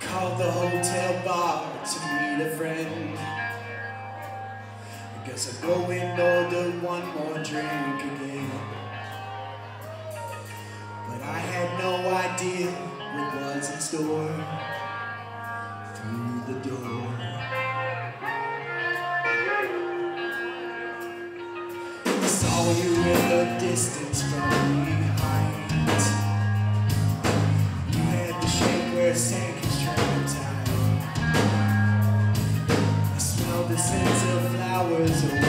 called the hotel bar to meet a friend. I guess I'll go and order one more drink again. Idea what was in store through the door. I saw you in the distance from behind. You had the shape where sand can strand time. I smelled the scent of flowers